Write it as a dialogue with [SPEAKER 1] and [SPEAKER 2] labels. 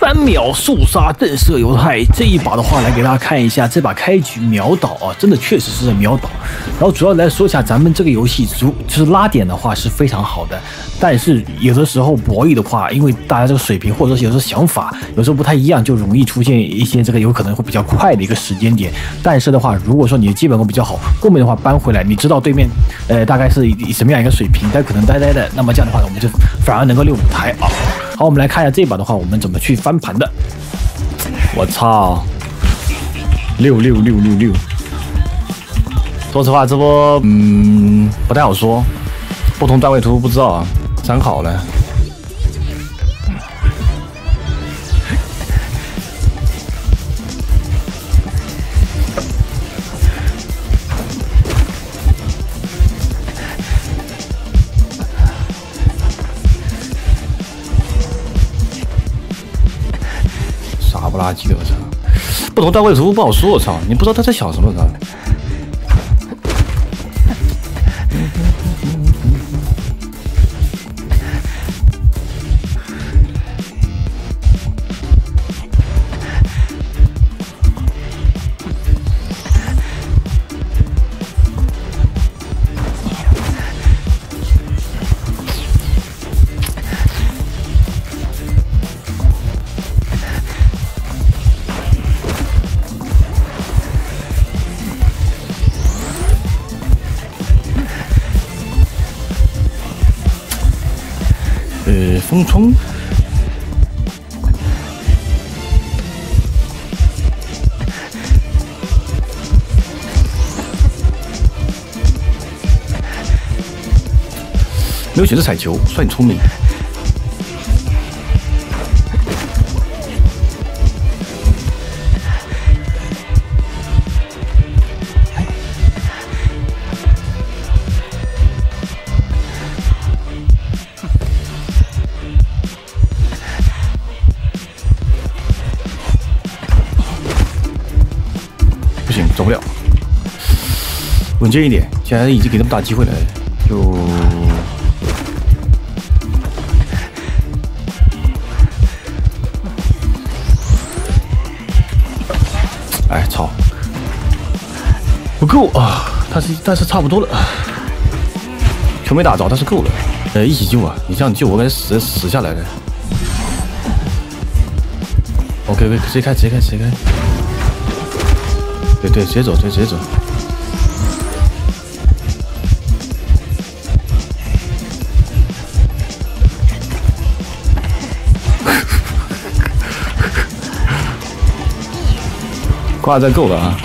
[SPEAKER 1] 三秒速杀震慑犹太这一把的话，来给大家看一下，这把开局秒倒啊，真的确实是在秒倒。然后主要来说一下，咱们这个游戏如就是拉点的话是非常好的，但是有的时候博弈的话，因为大家这个水平或者说有时候想法有时候不太一样，就容易出现一些这个有可能会比较快的一个时间点。但是的话，如果说你的基本功比较好，后面的话扳回来，你知道对面呃大概是什么样一个水平，但可能呆呆的，那么这样的话，我们就反而能够溜舞台啊。好，我们来看一下这把的话，我们怎么去翻盘的。我操，六六六六六！说实话，这波嗯不太好说，不同段位图不知道啊，参考了。垃圾的我操！不同段位图不好说我操！你不知道他在想什么操！呃，风冲，没有选择彩球，算你聪明。走不了，稳健一点。现在已经给那么大机会了，就哎操，不够啊！但是但是差不多了，球没打着，但是够了。呃，一起救啊！你这样救我，感觉死死下来了。OK OK，直接开，直接开，直接开。对对，直接走，对，直接走。挂在够了啊！